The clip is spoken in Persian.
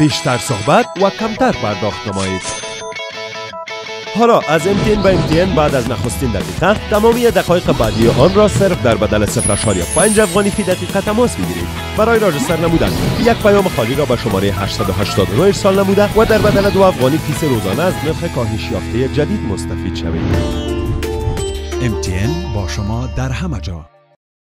بیشتر صحبت و کمتر پرداخت نمایید. حالا از MTN به MTN بعد از نخستین دقیقه تمامی دقایق بعدی آن را صرف در بدل 0.5 افغانی فی دقیقه تماس بگیرید. برای register نمودن یک پیام خالی را به شماره 889 ارسال نموده و در بدل دو افغانی فیس روزانه از نرخ کاهش یافته جدید مستفید شوید. MTN با شما در همه جا.